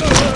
Yeah.